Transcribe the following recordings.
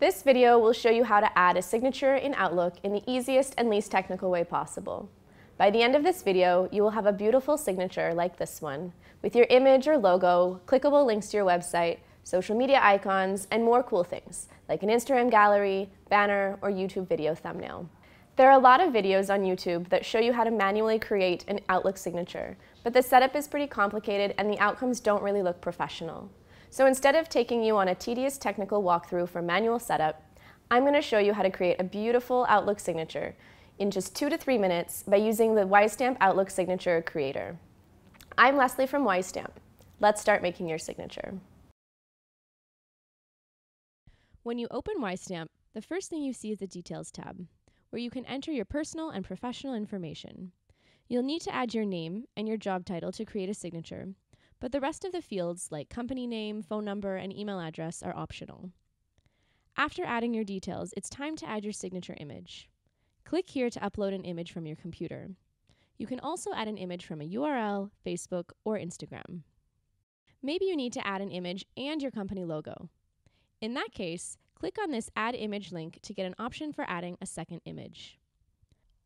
This video will show you how to add a signature in Outlook in the easiest and least technical way possible. By the end of this video, you will have a beautiful signature like this one, with your image or logo, clickable links to your website, social media icons, and more cool things, like an Instagram gallery, banner, or YouTube video thumbnail. There are a lot of videos on YouTube that show you how to manually create an Outlook signature, but the setup is pretty complicated and the outcomes don't really look professional. So instead of taking you on a tedious technical walkthrough for manual setup, I'm going to show you how to create a beautiful Outlook signature in just two to three minutes by using the Wisestamp Outlook Signature Creator. I'm Leslie from Wisestamp. Let's start making your signature. When you open Wisestamp, the first thing you see is the Details tab, where you can enter your personal and professional information. You'll need to add your name and your job title to create a signature, but the rest of the fields like company name, phone number, and email address are optional. After adding your details, it's time to add your signature image. Click here to upload an image from your computer. You can also add an image from a URL, Facebook, or Instagram. Maybe you need to add an image and your company logo. In that case, click on this Add Image link to get an option for adding a second image.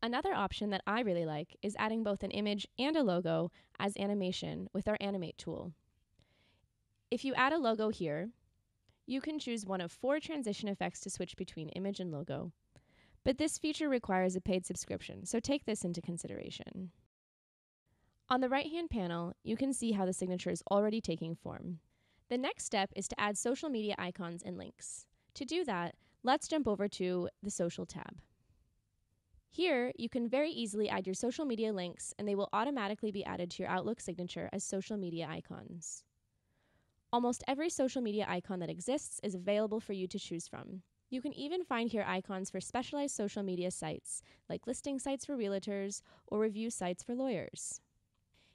Another option that I really like is adding both an image and a logo as animation with our Animate tool. If you add a logo here, you can choose one of four transition effects to switch between image and logo. But this feature requires a paid subscription, so take this into consideration. On the right-hand panel, you can see how the signature is already taking form. The next step is to add social media icons and links. To do that, let's jump over to the Social tab. Here, you can very easily add your social media links and they will automatically be added to your Outlook signature as social media icons. Almost every social media icon that exists is available for you to choose from. You can even find here icons for specialized social media sites, like listing sites for realtors or review sites for lawyers.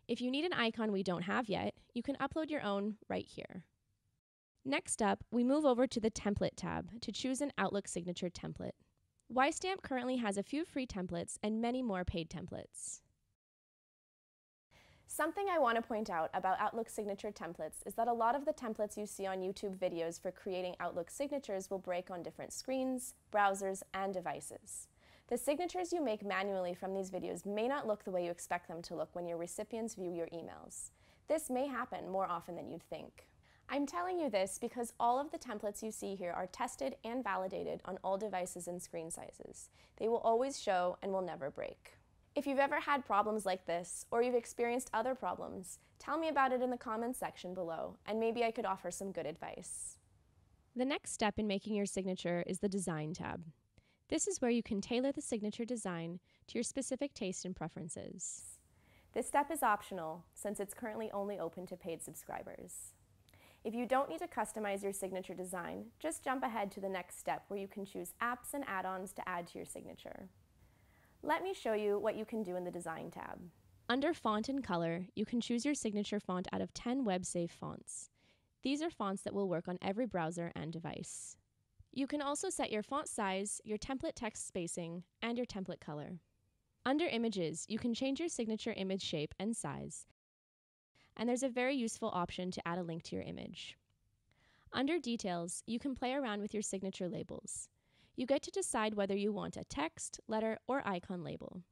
If you need an icon we don't have yet, you can upload your own right here. Next up, we move over to the Template tab to choose an Outlook signature template. Wisestamp currently has a few free templates and many more paid templates. Something I want to point out about Outlook signature templates is that a lot of the templates you see on YouTube videos for creating Outlook signatures will break on different screens, browsers, and devices. The signatures you make manually from these videos may not look the way you expect them to look when your recipients view your emails. This may happen more often than you'd think. I'm telling you this because all of the templates you see here are tested and validated on all devices and screen sizes. They will always show and will never break. If you've ever had problems like this, or you've experienced other problems, tell me about it in the comments section below, and maybe I could offer some good advice. The next step in making your signature is the Design tab. This is where you can tailor the signature design to your specific taste and preferences. This step is optional, since it's currently only open to paid subscribers. If you don't need to customize your signature design, just jump ahead to the next step where you can choose apps and add-ons to add to your signature. Let me show you what you can do in the Design tab. Under Font and Color, you can choose your signature font out of 10 web-safe fonts. These are fonts that will work on every browser and device. You can also set your font size, your template text spacing, and your template color. Under Images, you can change your signature image shape and size, and there's a very useful option to add a link to your image. Under Details, you can play around with your signature labels. You get to decide whether you want a text, letter, or icon label.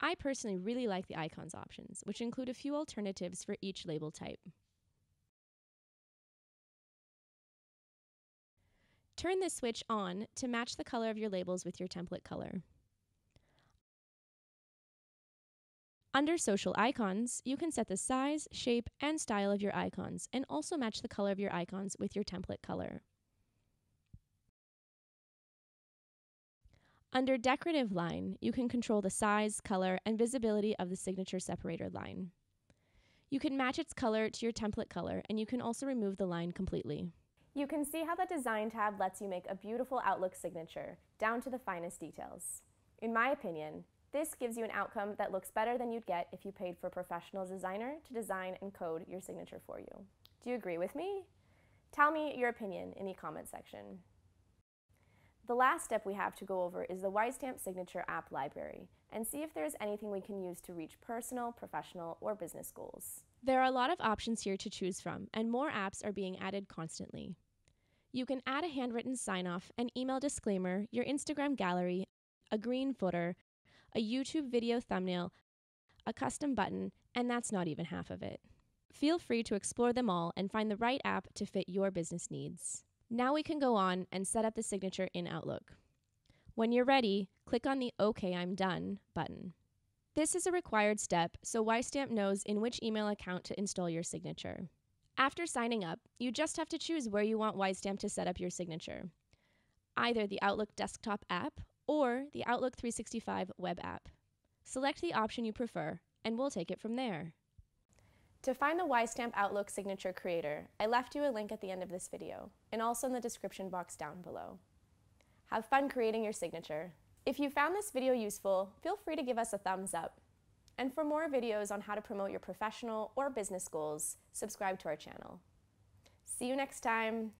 I personally really like the icons options, which include a few alternatives for each label type. Turn this switch on to match the color of your labels with your template color. Under social icons, you can set the size, shape, and style of your icons and also match the color of your icons with your template color. Under decorative line, you can control the size, color, and visibility of the signature separator line. You can match its color to your template color and you can also remove the line completely. You can see how the Design tab lets you make a beautiful Outlook signature, down to the finest details. In my opinion, this gives you an outcome that looks better than you'd get if you paid for a professional designer to design and code your signature for you. Do you agree with me? Tell me your opinion in the comment section. The last step we have to go over is the Wisestamp Signature app library and see if there's anything we can use to reach personal, professional, or business goals. There are a lot of options here to choose from, and more apps are being added constantly. You can add a handwritten sign off, an email disclaimer, your Instagram gallery, a green footer, a YouTube video thumbnail, a custom button, and that's not even half of it. Feel free to explore them all and find the right app to fit your business needs. Now we can go on and set up the signature in Outlook. When you're ready, click on the OK, I'm done button. This is a required step so WiseStamp knows in which email account to install your signature. After signing up, you just have to choose where you want WiseStamp to set up your signature either the Outlook desktop app or the Outlook 365 web app. Select the option you prefer, and we'll take it from there. To find the WiseStamp Outlook signature creator, I left you a link at the end of this video, and also in the description box down below. Have fun creating your signature. If you found this video useful, feel free to give us a thumbs up. And for more videos on how to promote your professional or business goals, subscribe to our channel. See you next time.